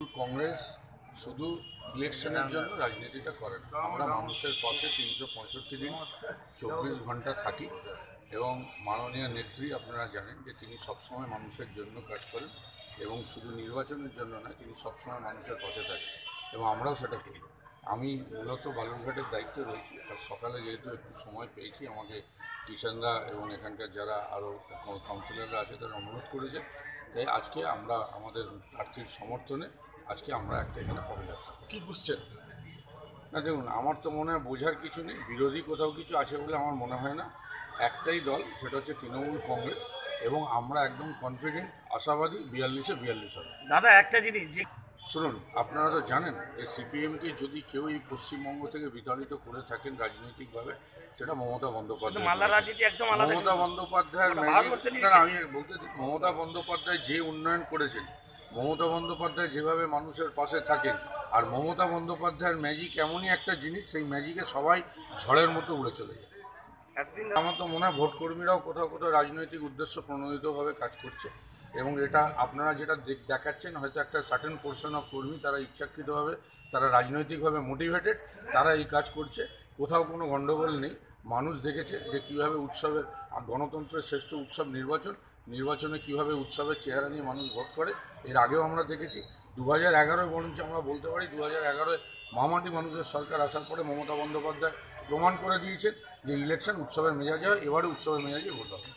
কংগ্রেস শুধু ইলেকশনের জন্য রাজনীতিটা করে না। আমরা মানুষের পথে তিনশো পঁয়ষট্টি দিন, চব্বিশ ঘণ্টা থাকি এবং মাননীয় নেত্রী আপনারা জানেন যে তিনি সবসময় মানুষের জন্য কাজ করেন এবং শুধু নির্বাচনের জন্য নয়, তিনি সবসময় মানুষের পাশে থাকেন এবং আমরাও সেটা করি। আমি মূলত বালুরঘাটের দায়িত্বে রয়েছি। আর সকালে যেহেতু একটু সময় পেয়েছি, আমাকে কিষানদা এবং এখানকার যারা আরও কাউন্সিলররা আছে তারা অনুরোধ করেছে। তাই আজকে আমরা আমাদের প্রার্থীর সমর্থনে আজকে আমরা একটা এখানে পদযাত্রা কি বুঝছেন? না দেখুন আমার তো মনে হয় বোঝার কিছু নেই বিরোধী কোথাও কিছু আছে বলে আমার মনে হয় না। একটাই দল সেটা হচ্ছে তৃণমূল কংগ্রেস এবং আমরা একদম কনফিডেন্ট আশাবাদী বিয়াল্লিশে বিয়াল্লিশ হবে। দাদা একটা জিনিস যে শুনুন আপনারা তো জানেন যে সিপিএমকে যদি কেউ এই পশ্চিমবঙ্গ থেকে বিতাড়িত করে থাকেন রাজনৈতিকভাবে সেটা মমতা বন্দ্যোপাধ্যায় মমতা বন্দ্যোপাধ্যায়ের ওটা ম্যাজিক ভারতবর্ষের না, না, আমি বলতে মমতা বন্দ্যোপাধ্যায় যে উন্নয়ন করেছেন মমতা বন্দ্যোপাধ্যায় যেভাবে মানুষের পাশে থাকেন আর মমতা বন্দ্যোপাধ্যায়ের ম্যাজিক এমনই একটা জিনিস সেই ম্যাজিকে সবাই ঝড়ের মতো উড়ে চলে যায়। একদিন আমার তো মনে হয় ভোট কর্মীরাও কোথাও কোথাও রাজনৈতিক উদ্দেশ্য প্রণোদিতভাবে কাজ করছে এবং এটা আপনারা যেটা দেখ- দেখাচ্ছেন হয়তো একটা সার্টেন পোর্শন অফ কর্মী তারা ইচ্ছাকৃতভাবে তারা রাজনৈতিকভাবে মোটিভেটেড তারা এই কাজ করছে। কোথাও কোনো গণ্ডগোল নেই। মানুষ দেখেছে যে কীভাবে উৎসবের গণতন্ত্রের শ্রেষ্ঠ উৎসব নির্বাচন নির্বাচনে কীভাবে উৎসবের চেহারা নিয়ে মানুষ ভোট করে, এর আগেও আমরা দেখেছি। দু হাজার এগারোয় বরঞ্চ আমরা বলতে পারি দু হাজার এগারোয় মহামাটি মানুষের সরকার আসার পরে মমতা বন্দ্যোপাধ্যায় প্রমাণ করে দিয়েছেন যে ইলেকশন উৎসবের মেজাজে হয় এবারে উৎসবের মেজাজে ভোট হবে।